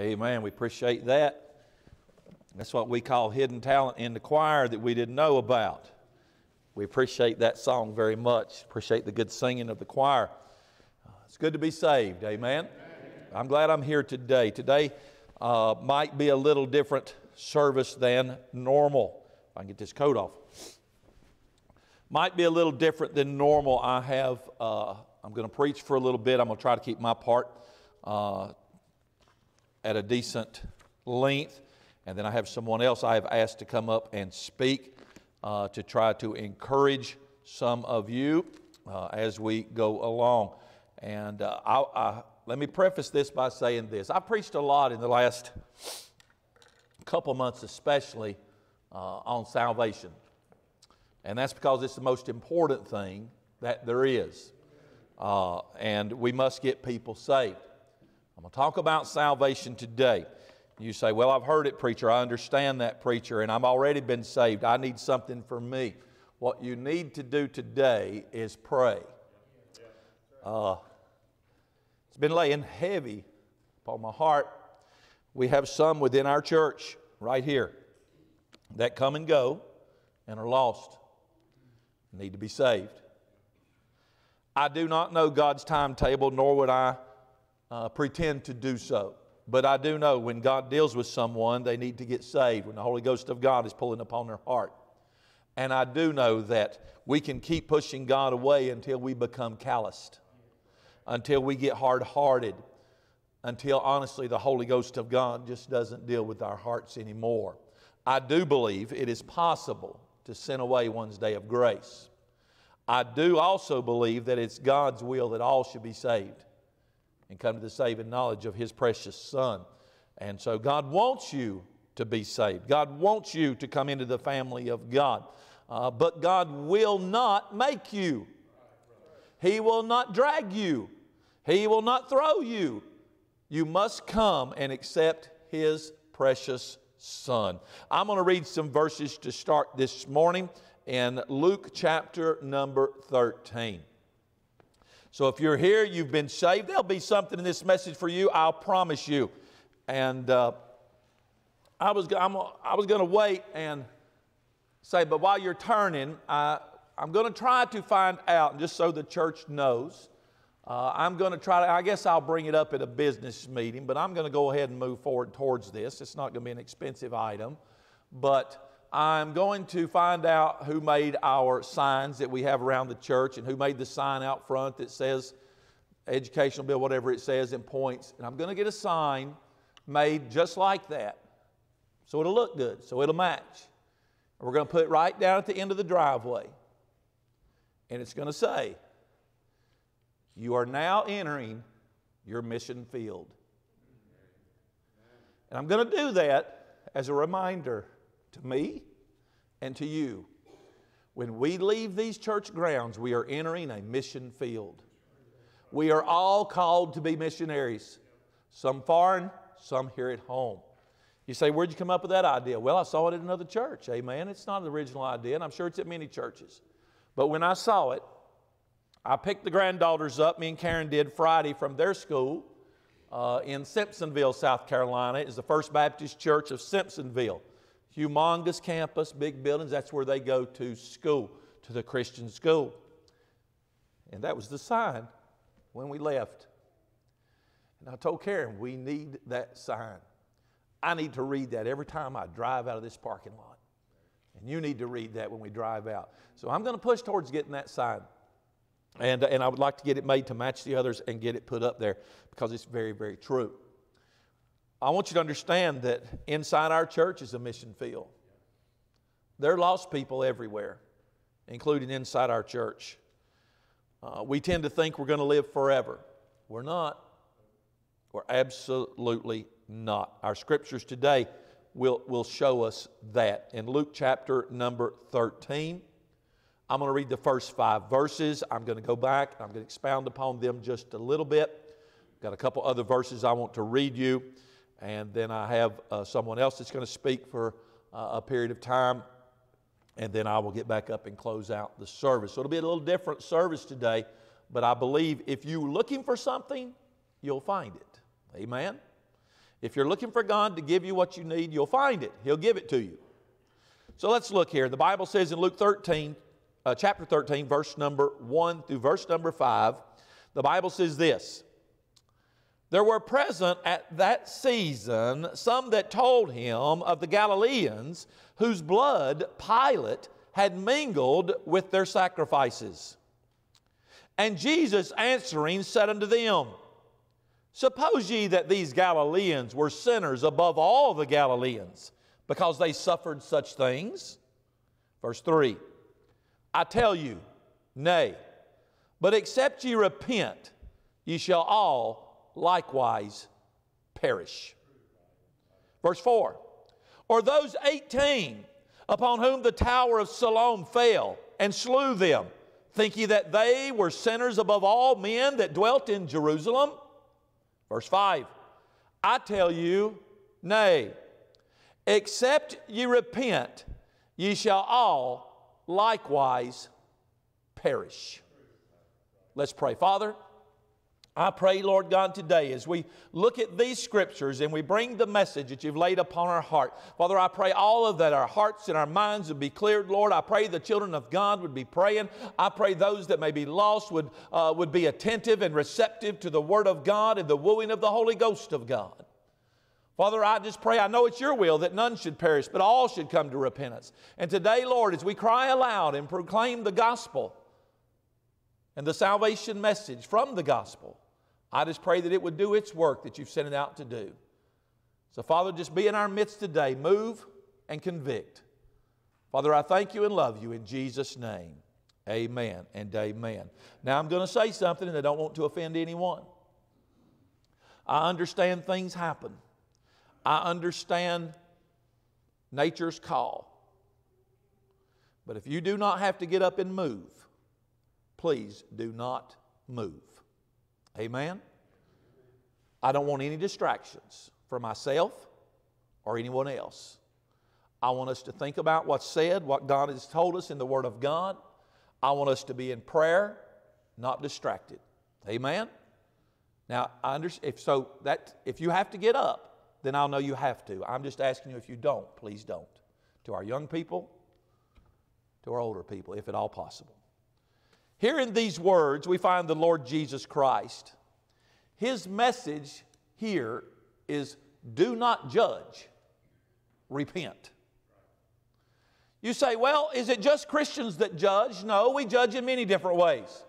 Amen. We appreciate that. That's what we call hidden talent in the choir that we didn't know about. We appreciate that song very much. Appreciate the good singing of the choir. Uh, it's good to be saved. Amen. I'm glad I'm here today. Today uh, might be a little different service than normal. If I can get this coat off. Might be a little different than normal. I have, uh, I'm going to preach for a little bit. I'm going to try to keep my part uh, at a decent length. And then I have someone else I have asked to come up and speak uh, to try to encourage some of you uh, as we go along. And uh, I, I, let me preface this by saying this. I preached a lot in the last couple months, especially uh, on salvation. And that's because it's the most important thing that there is. Uh, and we must get people saved. I'm going to talk about salvation today. You say, Well, I've heard it, preacher. I understand that, preacher, and I've already been saved. I need something for me. What you need to do today is pray. Uh, it's been laying heavy upon my heart. We have some within our church right here that come and go and are lost, need to be saved. I do not know God's timetable, nor would I uh, pretend to do so. But I do know when God deals with someone, they need to get saved, when the Holy Ghost of God is pulling upon their heart. And I do know that we can keep pushing God away until we become calloused, until we get hard hearted, until honestly the Holy Ghost of God just doesn't deal with our hearts anymore. I do believe it is possible to send away one's day of grace. I do also believe that it's God's will that all should be saved and come to the saving knowledge of His precious Son. And so God wants you to be saved. God wants you to come into the family of God. Uh, but God will not make you. He will not drag you. He will not throw you. You must come and accept His precious Son. I'm going to read some verses to start this morning in Luke chapter number 13. So if you're here, you've been saved, there'll be something in this message for you, I'll promise you. And uh, I was, I'm, I was going to wait and say, but while you're turning, I, I'm going to try to find out, just so the church knows, uh, I'm going to try to, I guess I'll bring it up at a business meeting, but I'm going to go ahead and move forward towards this. It's not going to be an expensive item, but I'm going to find out who made our signs that we have around the church and who made the sign out front that says educational bill, whatever it says in points. And I'm going to get a sign made just like that. So it'll look good, so it'll match. And we're going to put it right down at the end of the driveway. And it's going to say, You are now entering your mission field. And I'm going to do that as a reminder to me and to you. When we leave these church grounds, we are entering a mission field. We are all called to be missionaries, some foreign, some here at home. You say, Where'd you come up with that idea? Well, I saw it at another church. Amen. It's not an original idea, and I'm sure it's at many churches. But when I saw it, I picked the granddaughters up, me and Karen did Friday from their school uh, in Simpsonville, South Carolina. It's the First Baptist Church of Simpsonville humongous campus, big buildings. That's where they go to school, to the Christian school. And that was the sign when we left. And I told Karen, we need that sign. I need to read that every time I drive out of this parking lot. And you need to read that when we drive out. So I'm going to push towards getting that sign. And, and I would like to get it made to match the others and get it put up there because it's very, very true. I want you to understand that inside our church is a mission field. There are lost people everywhere, including inside our church. Uh, we tend to think we're going to live forever. We're not. We're absolutely not. Our scriptures today will, will show us that. In Luke chapter number 13, I'm going to read the first five verses. I'm going to go back. I'm going to expound upon them just a little bit. Got a couple other verses I want to read you and then I have uh, someone else that's going to speak for uh, a period of time, and then I will get back up and close out the service. So it'll be a little different service today, but I believe if you're looking for something, you'll find it. Amen? If you're looking for God to give you what you need, you'll find it. He'll give it to you. So let's look here. The Bible says in Luke 13, uh, chapter 13, verse number 1 through verse number 5, the Bible says this There were present at that season some that told him of the Galileans whose blood Pilate had mingled with their sacrifices. And Jesus answering said unto them, Suppose ye that these Galileans were sinners above all the Galileans, because they suffered such things? Verse 3 I tell you, nay, but except ye repent, ye shall all likewise perish. Verse 4 Or those 18 upon whom the tower of Siloam fell and slew them, think ye that they were sinners above all men that dwelt in Jerusalem? Verse 5 I tell you, nay, except ye repent, ye shall all likewise perish. Let's pray. Father, I pray, Lord God, today as we look at these scriptures and we bring the message that you've laid upon our heart. Father, I pray all of that our hearts and our minds would be cleared, Lord. I pray the children of God would be praying. I pray those that may be lost would, uh, would be attentive and receptive to the Word of God and the wooing of the Holy Ghost of God. Father, I just pray, I know it's your will that none should perish, but all should come to repentance. And today, Lord, as we cry aloud and proclaim the gospel, and the salvation message from the gospel. I just pray that it would do its work that you've sent it out to do. So, Father, just be in our midst today. Move and convict. Father, I thank you and love you in Jesus' name. Amen and amen. Now, I'm going to say something and I don't want to offend anyone. I understand things happen, I understand nature's call. But if you do not have to get up and move, please do not move. Amen? I don't want any distractions for myself or anyone else. I want us to think about what's said, what God has told us in the Word of God. I want us to be in prayer, not distracted. Amen? Now, I understand, if so that if you have to get up, then I'll know you have to. I'm just asking you if you don't, please don't. To our young people, to our older people, if at all possible. Here in these words, we find the Lord Jesus Christ. His message here is do not judge, repent. You say, well, is it just Christians that judge? No, we judge in many different ways.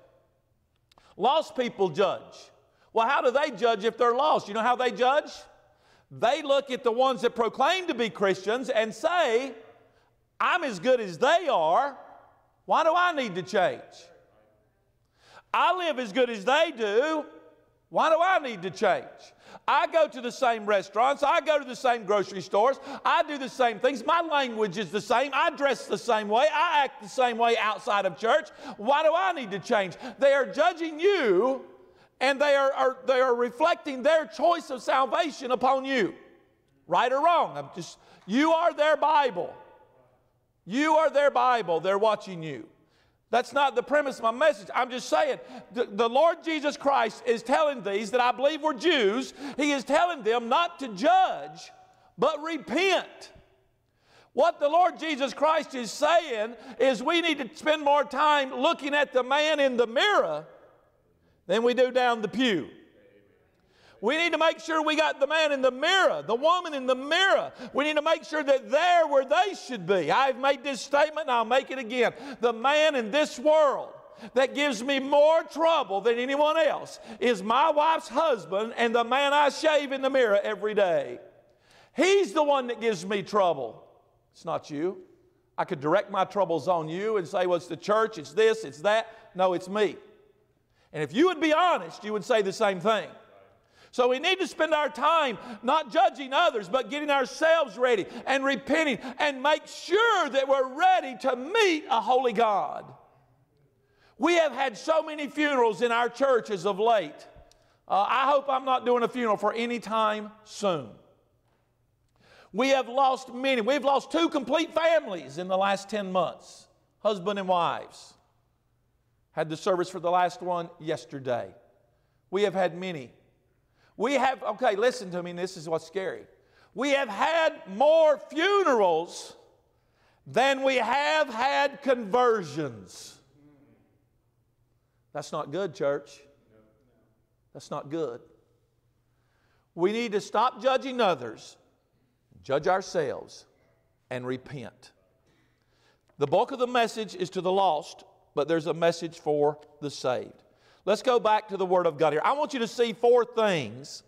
Lost people judge. Well, how do they judge if they're lost? You know how they judge? They look at the ones that proclaim to be Christians and say, I'm as good as they are. Why do I need to change? I live as good as they do. Why do I need to change? I go to the same restaurants. I go to the same grocery stores. I do the same things. My language is the same. I dress the same way. I act the same way outside of church. Why do I need to change? They are judging you and they are, are they are reflecting their choice of salvation upon you. Right or wrong. I'm just you are their Bible. You are their Bible. They're watching you. That's not the premise of my message. I'm just saying the, the, Lord Jesus Christ is telling these that I believe were Jews, He is telling them not to judge, but repent. What the Lord Jesus Christ is saying is we need to spend more time looking at the man in the mirror than we do down the pew. We need to make sure we got the man in the mirror, the woman in the mirror. We need to make sure that they're where they should be. I've made this statement and I'll make it again. The man in this world that gives me more trouble than anyone else is my wife's husband and the man I shave in the mirror every day. He's the one that gives me trouble. It's not you. I could direct my troubles on you and say, well, it's the church, it's this, it's that. No, it's me. And if you would be honest, you would say the same thing. So we need to spend our time not judging others, but getting ourselves ready and repenting and make sure that we're ready to meet a holy God. We have had so many funerals in our churches of late. Uh, I hope I'm not doing a funeral for any time soon. We have lost many. We've lost two complete families in the last 10 months husband and wives. Had the service for the last one yesterday. We have had many We have, okay, listen to me, this is what's scary. We have had more funerals than we have had conversions. That's not good, church. That's not good. We need to stop judging others, judge ourselves, and repent. The bulk of the message is to the lost, but there's a message for the saved. Let's go back to the Word of God here. I want you to see four things,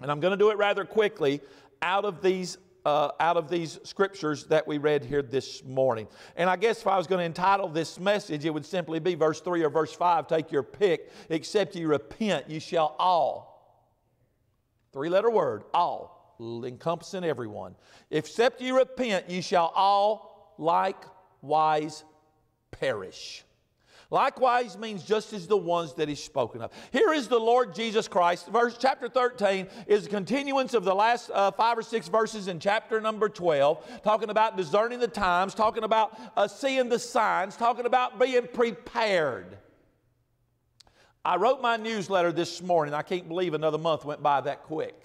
and I'm going to do it rather quickly out of these. Uh, out of these scriptures that we read here this morning. And I guess if I was going to entitle this message, it would simply be verse 3 or verse 5, take your pick. Except you repent, you shall all. Three letter word, all, encompassing everyone. Except you repent, you shall all likewise perish. Likewise means just as the ones that he's spoken of. Here is the Lord Jesus Christ. Verse chapter 13 is a continuance of the last uh, five or six verses in chapter number 12, talking about discerning the times, talking about uh, seeing the signs, talking about being prepared. I wrote my newsletter this morning. I can't believe another month went by that quick.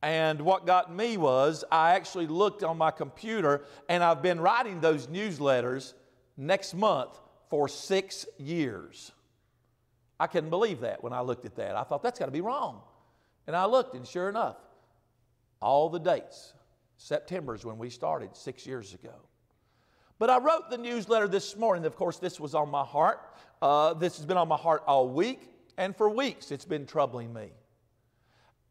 And what got me was I actually looked on my computer and I've been writing those newsletters next month for six years. I couldn't believe that when I looked at that. I thought, that's got to be wrong. And I looked, and sure enough, all the dates, September is when we started six years ago. But I wrote the newsletter this morning. Of course, this was on my heart. Uh, this has been on my heart all week, and for weeks it's been troubling me.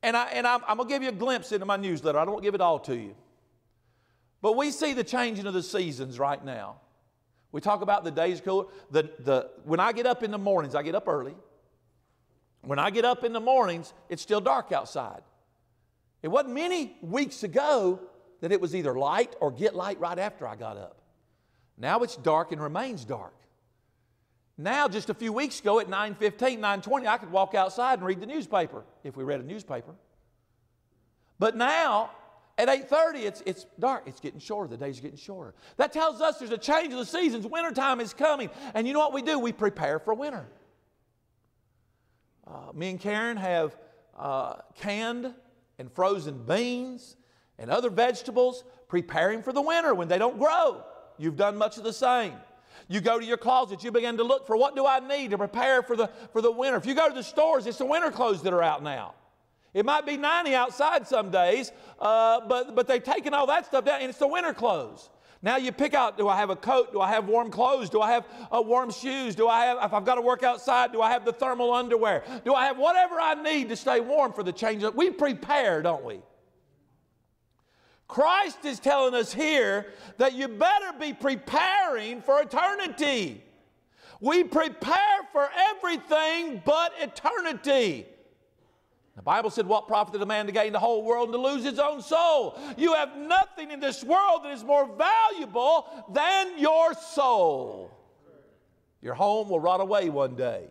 And, I, and I'm, I'm going to give you a glimpse into my newsletter. I don't give it all to you. But we see the changing of the seasons right now. We talk about the days cooler. The, the, when I get up in the mornings, I get up early. When I get up in the mornings, it's still dark outside. It wasn't many weeks ago that it was either light or get light right after I got up. Now it's dark and remains dark. Now, just a few weeks ago at 9:15, 9:20, I could walk outside and read the newspaper if we read a newspaper. But now at 8.30, it's, it's dark. It's getting shorter. The days are getting shorter. That tells us there's a change of the seasons. Wintertime is coming. And you know what we do? We prepare for winter. Uh, me and Karen have uh, canned and frozen beans and other vegetables preparing for the winter when they don't grow. You've done much of the same. You go to your closet, you begin to look for what do I need to prepare for the, for the winter. If you go to the stores, it's the winter clothes that are out now. It might be 90 outside some days, uh, but, but they've taken all that stuff down, and it's the winter clothes. Now you pick out do I have a coat? Do I have warm clothes? Do I have uh, warm shoes? Do I have, if I've got to work outside, do I have the thermal underwear? Do I have whatever I need to stay warm for the change? We prepare, don't we? Christ is telling us here that you better be preparing for eternity. We prepare for everything but eternity. The Bible said, What profited a man to gain the whole world and to lose his own soul? You have nothing in this world that is more valuable than your soul. Your home will rot away one day.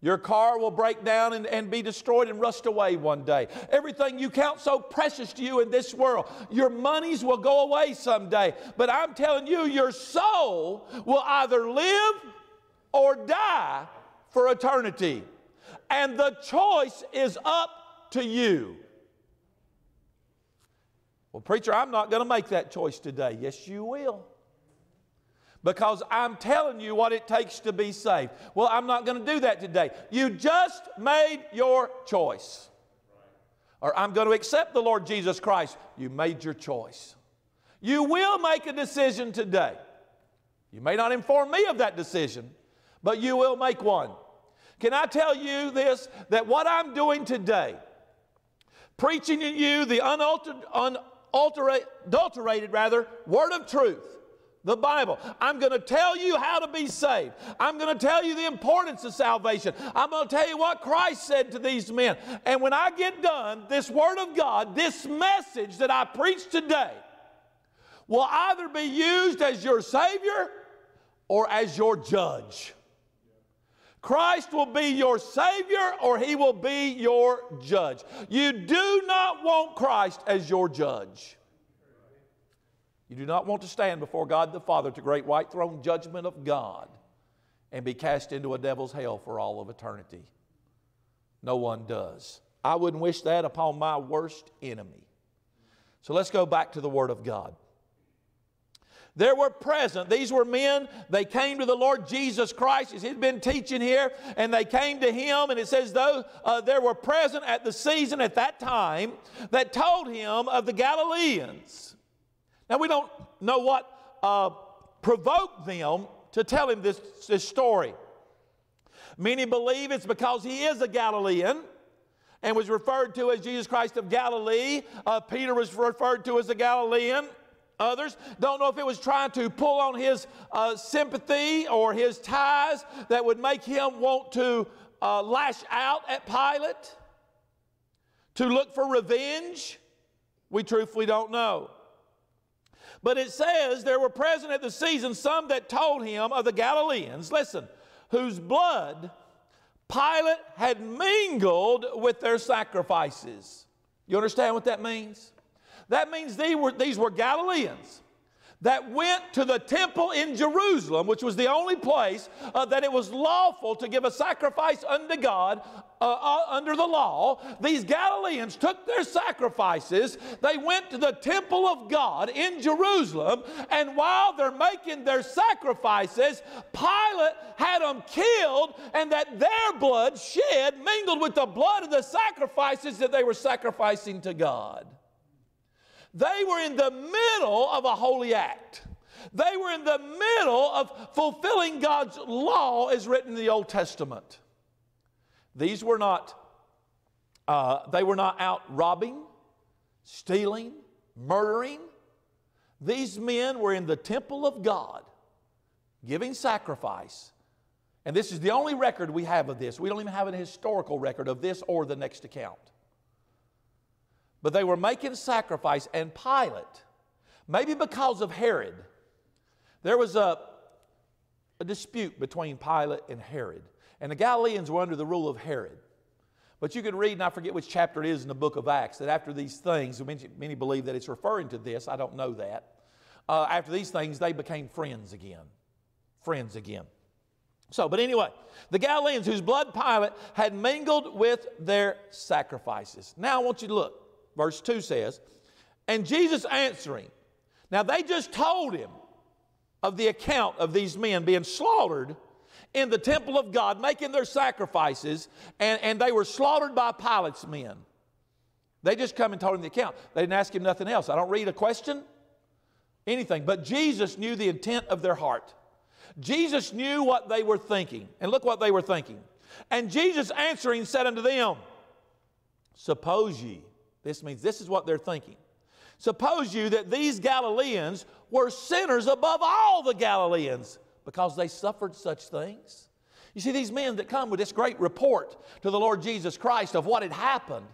Your car will break down and, and be destroyed and rust away one day. Everything you count so precious to you in this world, your monies will go away someday. But I'm telling you, your soul will either live or die for eternity and the choice is up to you. Well, preacher, I'm not going to make that choice today. Yes, you will. Because I'm telling you what it takes to be saved. Well, I'm not going to do that today. You just made your choice. Or I'm going to accept the Lord Jesus Christ. You made your choice. You will make a decision today. You may not inform me of that decision, but you will make one. Can I tell you this? That what I'm doing today, preaching to you the unaltered, unadulterated, rather, word of truth, the Bible. I'm going to tell you how to be saved. I'm going to tell you the importance of salvation. I'm going to tell you what Christ said to these men. And when I get done, this Word of God, this message that I preach today, will either be used as your Savior or as your judge. Christ will be your Savior or He will be your judge. You do not want Christ as your judge. You do not want to stand before God the Father to great white throne judgment of God and be cast into a devil's hell for all of eternity. No one does. I wouldn't wish that upon my worst enemy. So let's go back to the Word of God. There were present, these were men, they came to the Lord Jesus Christ as he'd been teaching here, and they came to him, and it says, though uh, there were present at the season at that time that told him of the Galileans. Now, we don't know what uh, provoked them to tell him this, this story. Many believe it's because he is a Galilean and was referred to as Jesus Christ of Galilee. Uh, Peter was referred to as a Galilean. Others don't know if it was trying to pull on his uh, sympathy or his ties that would make him want to uh, lash out at Pilate, to look for revenge. We truthfully don't know. But it says there were present at the season some that told him of the Galileans, listen, whose blood Pilate had mingled with their sacrifices. You understand what that means? That means these were, these were Galileans that went to the temple in Jerusalem, which was the only place uh, that it was lawful to give a sacrifice unto God uh, uh, under the law. These Galileans took their sacrifices, they went to the temple of God in Jerusalem, and while they're making their sacrifices, Pilate had them killed, and that their blood shed mingled with the blood of the sacrifices that they were sacrificing to God. They were in the middle of a holy act. They were in the middle of fulfilling God's law as written in the Old Testament. These were not, uh, they were not out robbing, stealing, murdering. These men were in the temple of God giving sacrifice. And this is the only record we have of this. We don't even have a historical record of this or the next account. But they were making sacrifice, and Pilate, maybe because of Herod, there was a, a dispute between Pilate and Herod. And the Galileans were under the rule of Herod. But you could read, and I forget which chapter it is in the book of Acts, that after these things, many, many believe that it's referring to this, I don't know that. Uh, after these things, they became friends again. Friends again. So, but anyway, the Galileans whose blood Pilate had mingled with their sacrifices. Now I want you to look verse 2 says, And Jesus answering, now they just told him of the account of these men being slaughtered in the temple of God, making their sacrifices, and, and they were slaughtered by Pilate's men. They just come and told him the account. They didn't ask him nothing else. I don't read a question, anything. But Jesus knew the intent of their heart. Jesus knew what they were thinking. And look what they were thinking. And Jesus answering said unto them, Suppose ye this means this is what they're thinking. Suppose you that these Galileans were sinners above all the Galileans because they suffered such things. You see, these men that come with this great report to the Lord Jesus Christ of what had happened,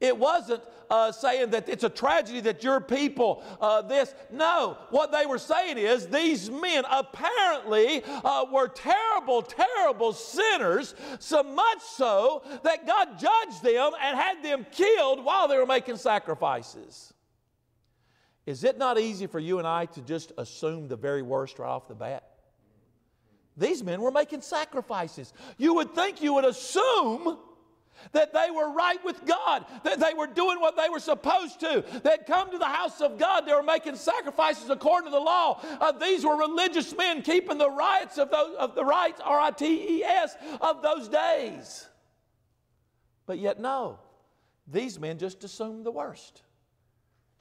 it wasn't uh, saying that it's a tragedy that your people uh, this. No, what they were saying is these men apparently uh, were terrible, terrible sinners, so much so that God judged them and had them killed while they were making sacrifices. Is it not easy for you and I to just assume the very worst right off the bat? These men were making sacrifices. You would think you would assume that they were right with God, that they were doing what they were supposed to. They'd come to the house of God, they were making sacrifices according to the law. Uh, these were religious men keeping the rites of, those, of the rites, R I T E S, of those days. But yet, no, these men just assumed the worst.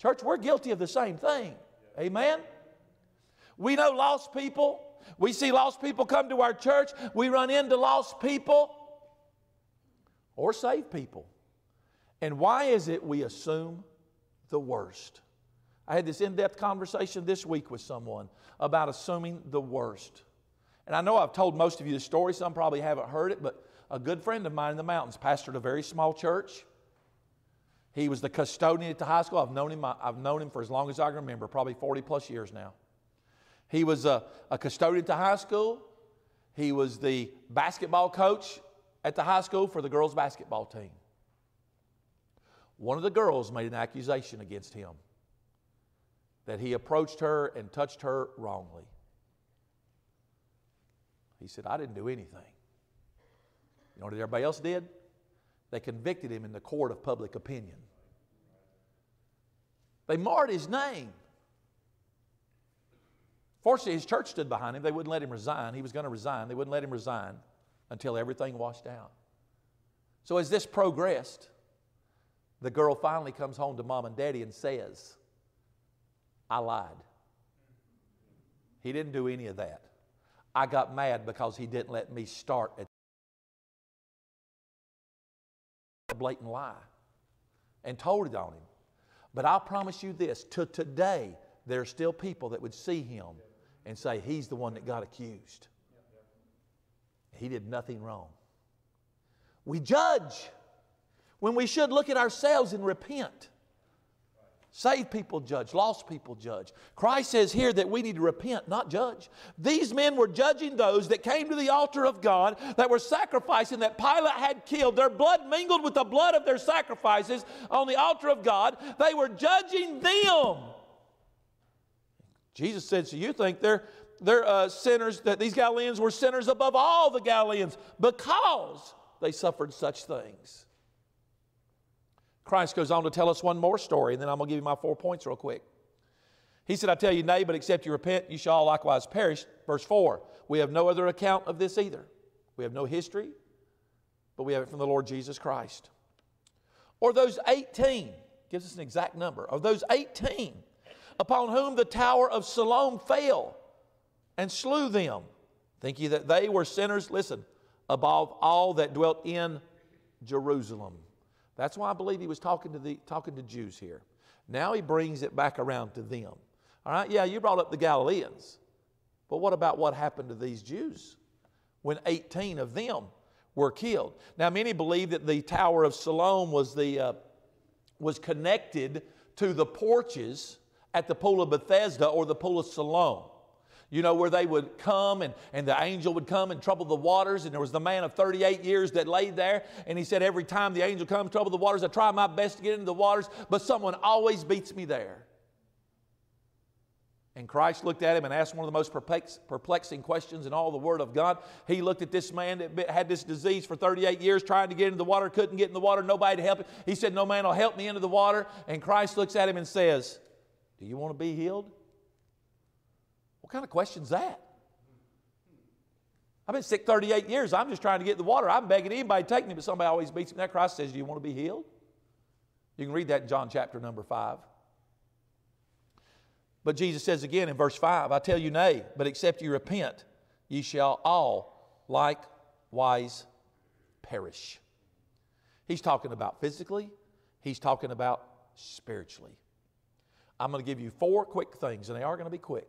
Church, we're guilty of the same thing. Amen? We know lost people. We see lost people come to our church. We run into lost people or save people. And why is it we assume the worst? I had this in depth conversation this week with someone about assuming the worst. And I know I've told most of you the story, some probably haven't heard it, but a good friend of mine in the mountains pastored a very small church. He was the custodian at the high school. I've known him, I've known him for as long as I can remember, probably 40 plus years now. He was a, a custodian at the high school. He was the basketball coach at the high school for the girls' basketball team. One of the girls made an accusation against him that he approached her and touched her wrongly. He said, I didn't do anything. You know what everybody else did? They convicted him in the court of public opinion. They marred his name. Fortunately, his church stood behind him. They wouldn't let him resign. He was going to resign. They wouldn't let him resign until everything washed out. So, as this progressed, the girl finally comes home to mom and daddy and says, I lied. He didn't do any of that. I got mad because he didn't let me start at a blatant lie and told it on him. But I'll promise you this to today, there are still people that would see him and say, He's the one that got accused. He did nothing wrong. We judge when we should look at ourselves and repent. Saved people judge, lost people judge. Christ says here that we need to repent, not judge. These men were judging those that came to the altar of God, that were sacrificing, that Pilate had killed. Their blood mingled with the blood of their sacrifices on the altar of God. They were judging them. Jesus said, So you think they're, they're uh, sinners, that these Galileans were sinners above all the Galileans because they suffered such things. Christ goes on to tell us one more story, and then I'm going to give you my four points real quick. He said, I tell you, nay, but except you repent, you shall likewise perish. Verse 4. We have no other account of this either. We have no history, but we have it from the Lord Jesus Christ. Or those 18, gives us an exact number, of those 18 upon whom the tower of Siloam fell and slew them. Think ye that they were sinners? Listen, above all that dwelt in Jerusalem. That's why I believe he was talking to, the, talking to Jews here. Now he brings it back around to them. All right, yeah, you brought up the Galileans. But what about what happened to these Jews when 18 of them were killed? Now, many believe that the Tower of Siloam was, the, uh, was connected to the porches at the Pool of Bethesda or the Pool of Siloam you know, where they would come and, and the angel would come and trouble the waters. And there was the man of 38 years that laid there. And he said, Every time the angel comes, trouble the waters, I try my best to get into the waters, but someone always beats me there. And Christ looked at him and asked one of the most perplexing questions in all the Word of God. He looked at this man that had this disease for 38 years, trying to get into the water, couldn't get in the water, nobody to help him. He said, No man will help me into the water. And Christ looks at him and says, Do you want to be healed? What kind of question's that? I've been sick 38 years. I'm just trying to get the water. I'm begging anybody to take me, but somebody always beats me. That Christ says, Do you want to be healed? You can read that in John chapter number 5. But Jesus says again in verse 5 I tell you, nay, but except you repent, ye shall all likewise perish. He's talking about physically, he's talking about spiritually. I'm going to give you four quick things, and they are going to be quick.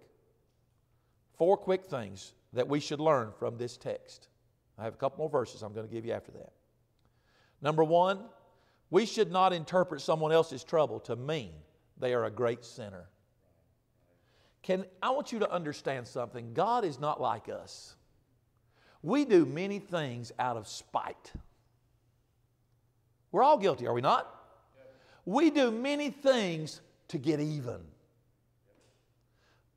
Four quick things that we should learn from this text. I have a couple more verses I'm going to give you after that. Number one, we should not interpret someone else's trouble to mean they are a great sinner. Can, I want you to understand something. God is not like us. We do many things out of spite. We're all guilty, are we not? We do many things to get even.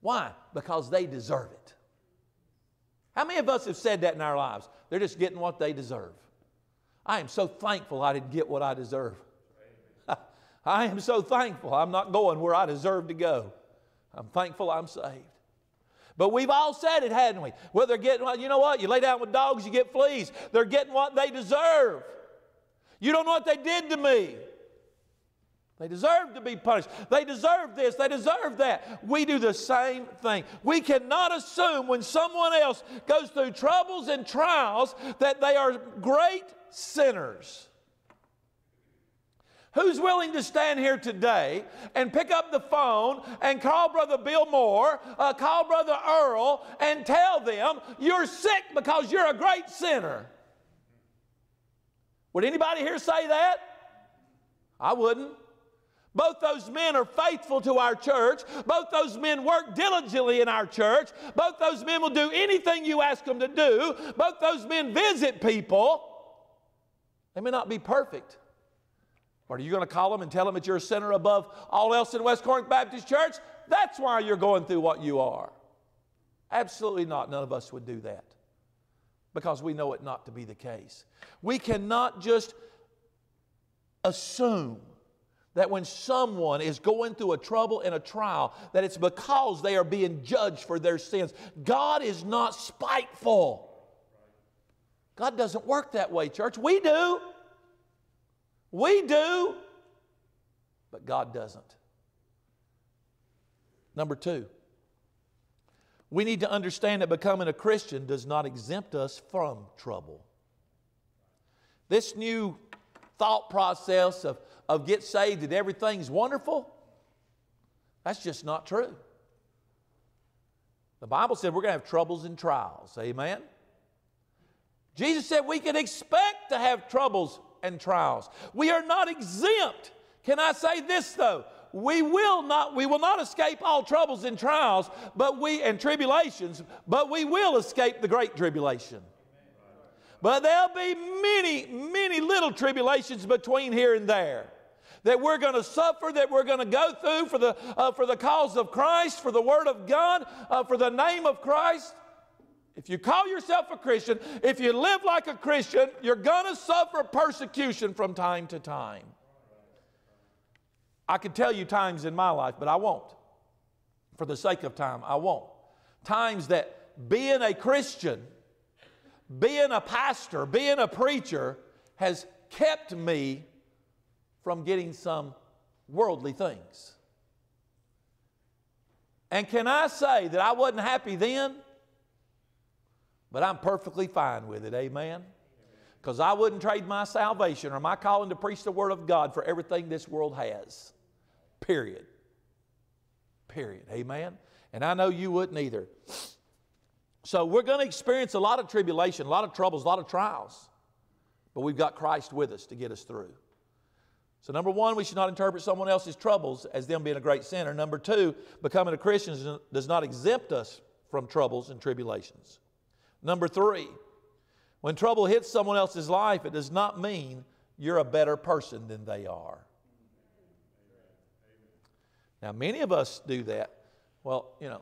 Why? Because they deserve it. How many of us have said that in our lives? They're just getting what they deserve. I am so thankful I didn't get what I deserve. I am so thankful I'm not going where I deserve to go. I'm thankful I'm saved. But we've all said it, hadn't we? Well, they're getting what, you know what? You lay down with dogs, you get fleas. They're getting what they deserve. You don't know what they did to me. They deserve to be punished. They deserve this. They deserve that. We do the same thing. We cannot assume when someone else goes through troubles and trials that they are great sinners. Who's willing to stand here today and pick up the phone and call Brother Bill Moore, uh, call Brother Earl, and tell them you're sick because you're a great sinner? Would anybody here say that? I wouldn't. Both those men are faithful to our church. Both those men work diligently in our church. Both those men will do anything you ask them to do. Both those men visit people. They may not be perfect. But are you going to call them and tell them that you're a sinner above all else in West Corinth Baptist Church? That's why you're going through what you are. Absolutely not. None of us would do that because we know it not to be the case. We cannot just assume that when someone is going through a trouble and a trial that it's because they are being judged for their sins. God is not spiteful. God doesn't work that way church. We do. We do. But god doesn't. Number two we need to understand that becoming a christian does not exempt us from trouble. This new thought process of of get saved and everything's wonderful, that's just not true. The Bible said we're going to have troubles and trials. Amen? Jesus said we can expect to have troubles and trials. We are not exempt. Can I say this though? We will not we will not escape all troubles and trials, but we and tribulations, but we will escape the great tribulation. But there'll be many, many little tribulations between here and there that we're going to suffer, that we're going to go through for the, uh, for the cause of Christ, for the Word of God, uh, for the name of Christ. If you call yourself a Christian, if you live like a Christian, you're going to suffer persecution from time to time. I could tell you times in my life, but I won't. For the sake of time, I won't. Times that being a Christian, being a pastor, being a preacher has kept me from getting some worldly things. And can I say that I wasn't happy then? But I'm perfectly fine with it, amen? Because I wouldn't trade my salvation or my calling to preach the Word of God for everything this world has. Period. Period. Amen? And I know you wouldn't either. So we're going to experience a lot of tribulation, a lot of troubles, a lot of trials. But we've got Christ with us to get us through. So, number one, we should not interpret someone else's troubles as them being a great sinner. Number two, becoming a Christian does not exempt us from troubles and tribulations. Number three, when trouble hits someone else's life, it does not mean you're a better person than they are. Now, many of us do that. Well, you know,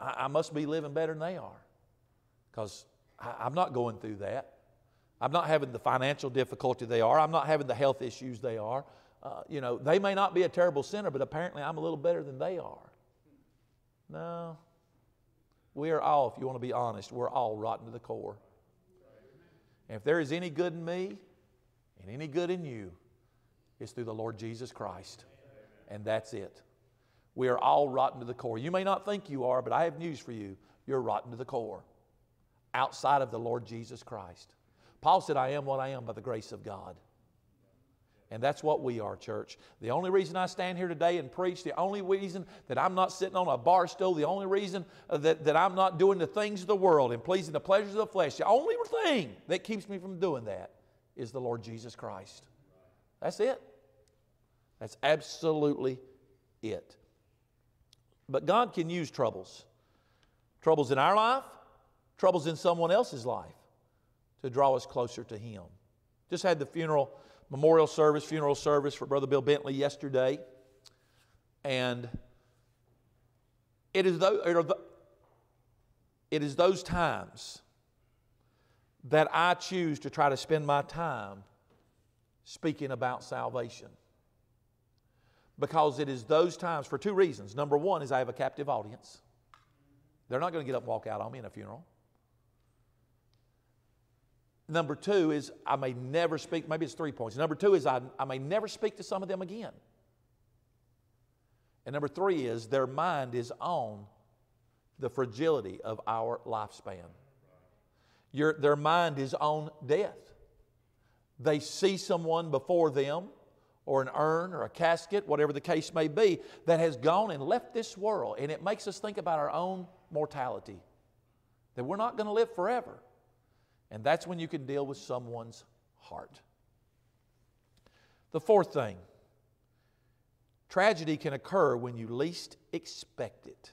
I, I must be living better than they are because I'm not going through that. I'm not having the financial difficulty they are. I'm not having the health issues they are. Uh, you know, they may not be a terrible sinner, but apparently I'm a little better than they are. No. We are all, if you want to be honest, we're all rotten to the core. And if there is any good in me and any good in you, it's through the Lord Jesus Christ. And that's it. We are all rotten to the core. You may not think you are, but I have news for you. You're rotten to the core outside of the Lord Jesus Christ. Paul said, I am what I am by the grace of God. And that's what we are, church. The only reason I stand here today and preach, the only reason that I'm not sitting on a bar stool, the only reason uh, that, that I'm not doing the things of the world and pleasing the pleasures of the flesh, the only thing that keeps me from doing that is the Lord Jesus Christ. That's it. That's absolutely it. But God can use troubles troubles in our life, troubles in someone else's life to draw us closer to Him. Just had the funeral, memorial service, funeral service for Brother Bill Bentley yesterday. And it is those, it is those times that I choose to try to spend my time speaking about salvation. Because it is those times for two reasons. Number one is I have a captive audience. They're not going to get up and walk out on me in a funeral. Number two is I may never speak, maybe it's three points. Number two is I, I may never speak to some of them again. And number three is their mind is on the fragility of our lifespan. Your, their mind is on death. They see someone before them, or an urn, or a casket, whatever the case may be, that has gone and left this world. And it makes us think about our own mortality, that we're not going to live forever. And that's when you can deal with someone's heart. The fourth thing tragedy can occur when you least expect it,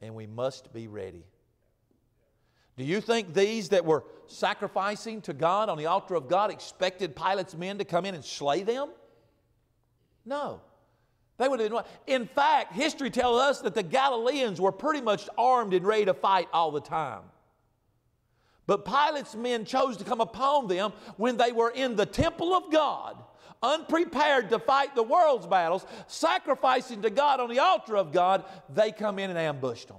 and we must be ready. Do you think these that were sacrificing to God on the altar of God expected Pilate's men to come in and slay them? No. They would have been. In fact, history tells us that the Galileans were pretty much armed and ready to fight all the time. But Pilate's men chose to come upon them when they were in the temple of God, unprepared to fight the world's battles, sacrificing to God on the altar of God. They come in and ambushed them.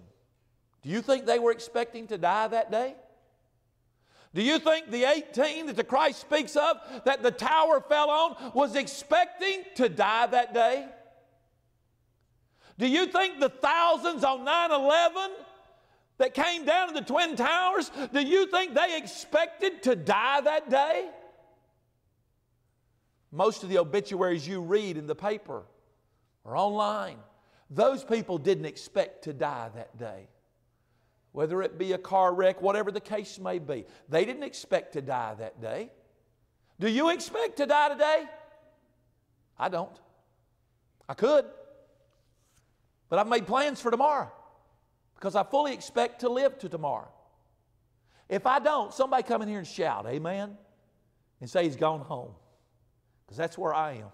Do you think they were expecting to die that day? Do you think the 18 that the Christ speaks of that the tower fell on was expecting to die that day? Do you think the thousands on 9 11 that came down to the Twin Towers, do you think they expected to die that day? Most of the obituaries you read in the paper or online, those people didn't expect to die that day. Whether it be a car wreck, whatever the case may be, they didn't expect to die that day. Do you expect to die today? I don't. I could. But I've made plans for tomorrow because I fully expect to live to tomorrow. If I don't, somebody come in here and shout, Amen, and say he's gone home because that's where I am.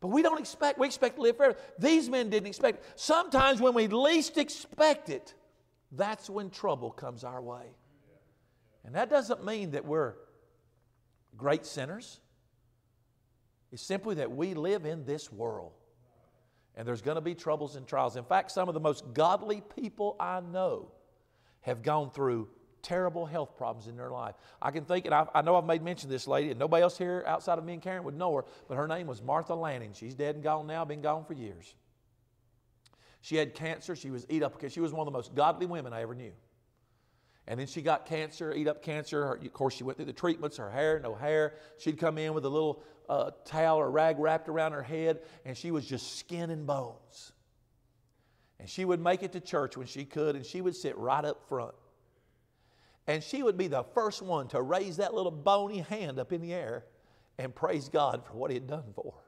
But we don't expect, we expect to live forever. These men didn't expect. Sometimes when we least expect it, that's when trouble comes our way. And that doesn't mean that we're great sinners. It's simply that we live in this world and there's going to be troubles and trials. In fact, some of the most godly people I know have gone through terrible health problems in their life. I can think, and I, I know I've made mention of this lady, and nobody else here outside of me and Karen would know her, but her name was Martha Lanning. She's dead and gone now, been gone for years. She had cancer. She was eat up because she was one of the most godly women I ever knew. And then she got cancer, eat up cancer. Her, of course, she went through the treatments, her hair, no hair. She'd come in with a little uh, towel or rag wrapped around her head, and she was just skin and bones. And she would make it to church when she could, and she would sit right up front. And she would be the first one to raise that little bony hand up in the air and praise God for what He had done for her.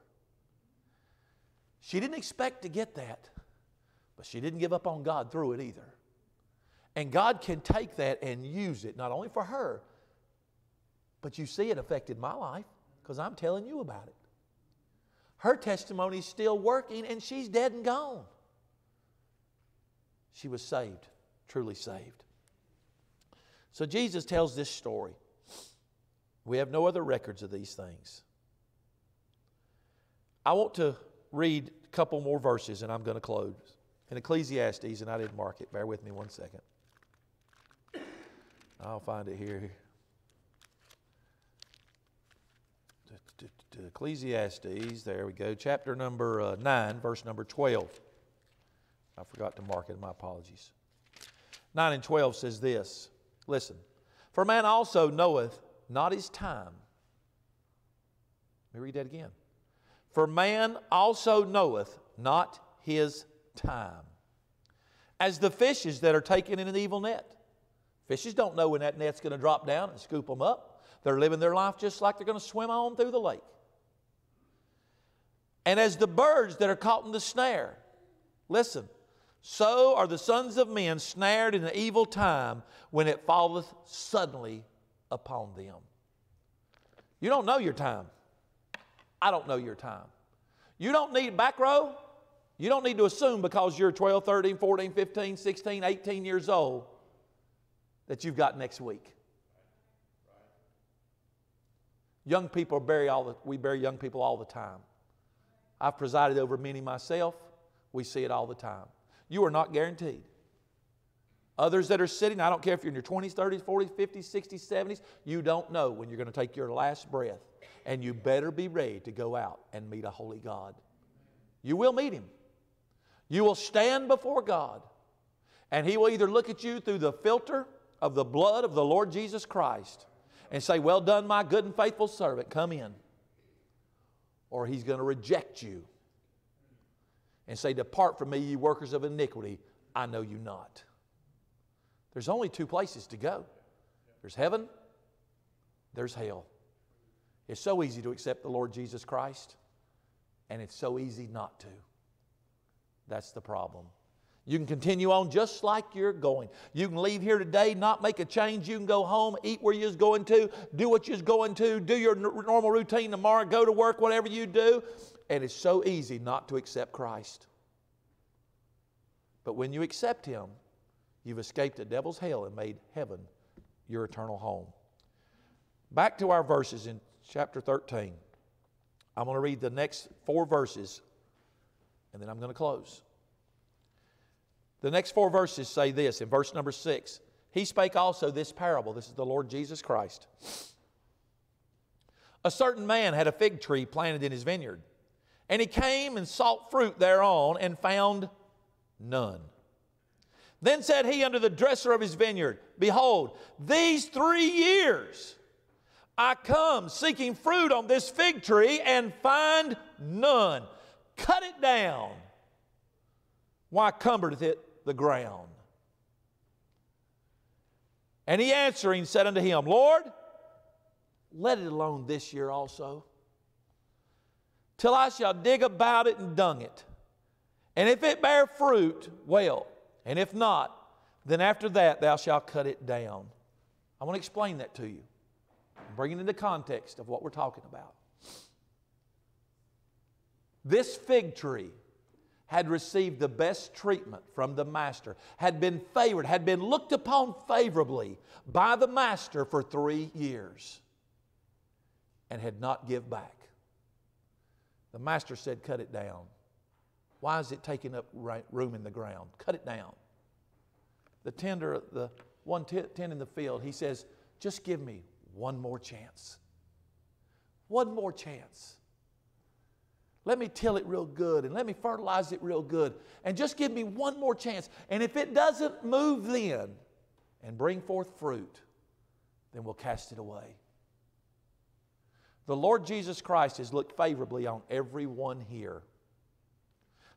She didn't expect to get that, but she didn't give up on God through it either. And God can take that and use it, not only for her, but you see it affected my life because I'm telling you about it. Her testimony is still working and she's dead and gone. She was saved, truly saved. So Jesus tells this story. We have no other records of these things. I want to read a couple more verses and I'm going to close. In Ecclesiastes, and I didn't mark it. Bear with me one second. I'll find it here. Ecclesiastes, there we go, chapter number uh, 9, verse number 12. I forgot to mark it, my apologies. 9 and 12 says this Listen, for man also knoweth not his time. Let me read that again. For man also knoweth not his time. As the fishes that are taken in an evil net. Fishes don't know when that net's going to drop down and scoop them up. They're living their life just like they're going to swim on through the lake. And as the birds that are caught in the snare, listen, so are the sons of men snared in the evil time when it falleth suddenly upon them. You don't know your time. I don't know your time. You don't need back row. You don't need to assume because you're 12, 13, 14, 15, 16, 18 years old that you've got next week. Young people bury all the, we bury young people all the time. I've presided over many myself. We see it all the time. You are not guaranteed. Others that are sitting, I don't care if you're in your 20s, 30s, 40s, 50s, 60s, 70s, you don't know when you're going to take your last breath. And you better be ready to go out and meet a holy God. You will meet Him. You will stand before God, and He will either look at you through the filter of the blood of the Lord Jesus Christ and say, Well done, my good and faithful servant, come in. Or he's going to reject you and say, Depart from me, ye workers of iniquity, I know you not. There's only two places to go there's heaven, there's hell. It's so easy to accept the Lord Jesus Christ, and it's so easy not to. That's the problem. You can continue on just like you're going. You can leave here today, not make a change. You can go home, eat where you're going to, do what you're going to, do your normal routine tomorrow, go to work, whatever you do. And it's so easy not to accept Christ. But when you accept Him, you've escaped the devil's hell and made heaven your eternal home. Back to our verses in chapter 13. I'm going to read the next four verses and then I'm going to close. The next four verses say this in verse number six He spake also this parable. This is the Lord Jesus Christ. A certain man had a fig tree planted in his vineyard, and he came and sought fruit thereon and found none. Then said he unto the dresser of his vineyard, Behold, these three years I come seeking fruit on this fig tree and find none. Cut it down. Why cumbereth it the ground? And he answering said unto him, Lord, let it alone this year also, till I shall dig about it and dung it. And if it bear fruit, well, and if not, then after that thou shalt cut it down. I want to explain that to you. bring it into context of what we're talking about. This fig tree had received the best treatment from the master, had been favored, had been looked upon favorably by the master for three years, and had not give back. The master said, Cut it down. Why is it taking up room in the ground? Cut it down. The tender, the one ten in the field, he says, Just give me one more chance. One more chance. Let me till it real good and let me fertilize it real good and just give me one more chance. And if it doesn't move then and bring forth fruit, then we'll cast it away. The Lord Jesus Christ has looked favorably on everyone here.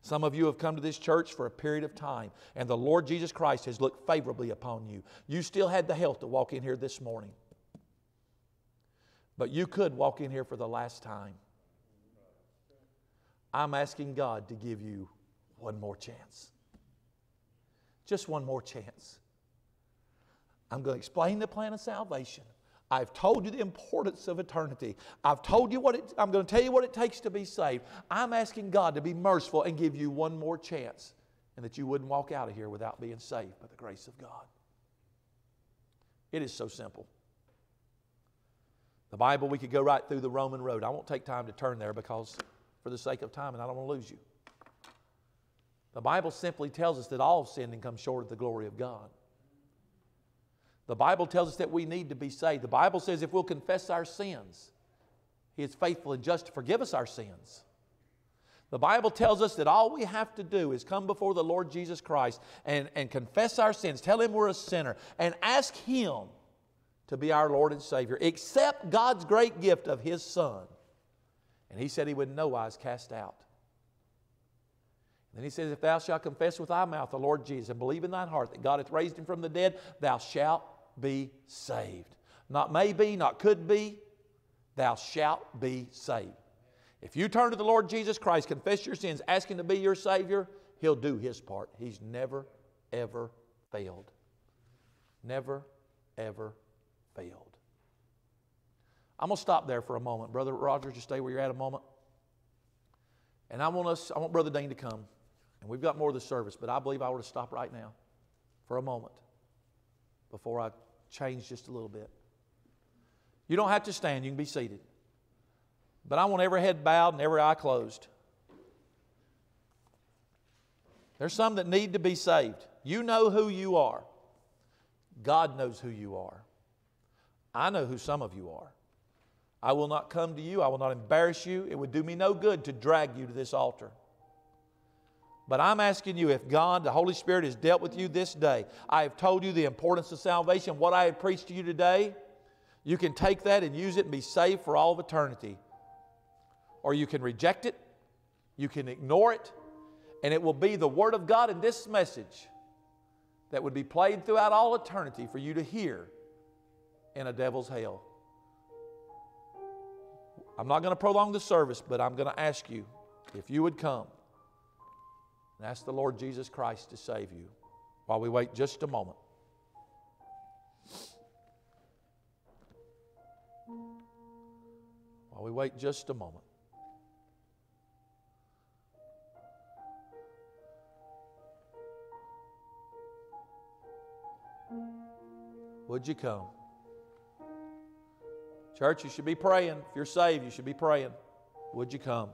Some of you have come to this church for a period of time, and the Lord Jesus Christ has looked favorably upon you. You still had the health to walk in here this morning, but you could walk in here for the last time. I'm asking God to give you one more chance. Just one more chance. I'm going to explain the plan of salvation. I've told you the importance of eternity. I've told you what it, I'm going to tell you what it takes to be saved. I'm asking God to be merciful and give you one more chance and that you wouldn't walk out of here without being saved by the grace of God. It is so simple. The Bible, we could go right through the Roman road. I won't take time to turn there because for the sake of time, and I don't want to lose you. The Bible simply tells us that all sinned and come short of the glory of God. The Bible tells us that we need to be saved. The Bible says if we'll confess our sins, He is faithful and just to forgive us our sins. The Bible tells us that all we have to do is come before the Lord Jesus Christ and, and confess our sins, tell Him we're a sinner, and ask Him to be our Lord and Savior. Accept God's great gift of His Son and he said he would no wise cast out. Then he says, If thou shalt confess with thy mouth the Lord Jesus and believe in thine heart that God hath raised him from the dead, thou shalt be saved. Not maybe, not could be, thou shalt be saved. If you turn to the Lord Jesus Christ, confess your sins, ask Him to be your Savior, He'll do His part. He's never, ever failed. Never, ever failed. I'm going to stop there for a moment. Brother Rogers, just stay where you're at a moment. And I want us, I want Brother Dean to come. And we've got more of the service, but I believe I ought to stop right now for a moment before I change just a little bit. You don't have to stand, you can be seated. But I want every head bowed and every eye closed. There's some that need to be saved. You know who you are. God knows who you are. I know who some of you are. I will not come to you. I will not embarrass you. It would do me no good to drag you to this altar. But I'm asking you if God, the Holy Spirit, has dealt with you this day. I have told you the importance of salvation. What I have preached to you today, you can take that and use it and be saved for all of eternity. Or you can reject it, you can ignore it, and it will be the Word of God in this message that would be played throughout all eternity for you to hear in a devil's hell. I'm not going to prolong the service, but I'm going to ask you if you would come and ask the Lord Jesus Christ to save you while we wait just a moment. While we wait just a moment. Would you come? Church, you should be praying. If you're saved, you should be praying. Would you come?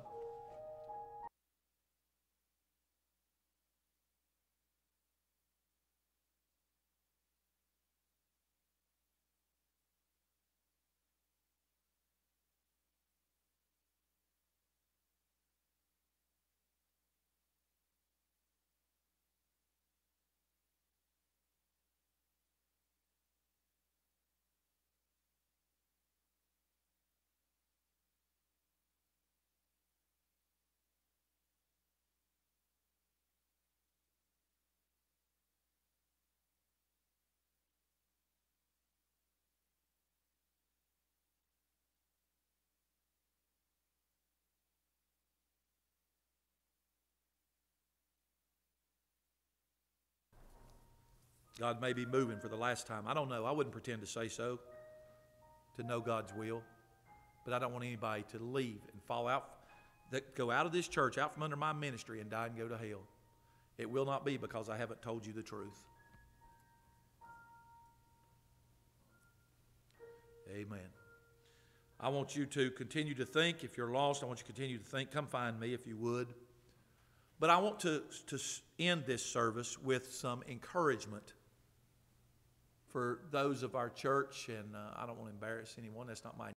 God may be moving for the last time. I don't know. I wouldn't pretend to say so, to know God's will. But I don't want anybody to leave and fall out, that go out of this church, out from under my ministry, and die and go to hell. It will not be because I haven't told you the truth. Amen. I want you to continue to think. If you're lost, I want you to continue to think. Come find me if you would. But I want to, to end this service with some encouragement for those of our church, and uh, I don't want to embarrass anyone. That's not my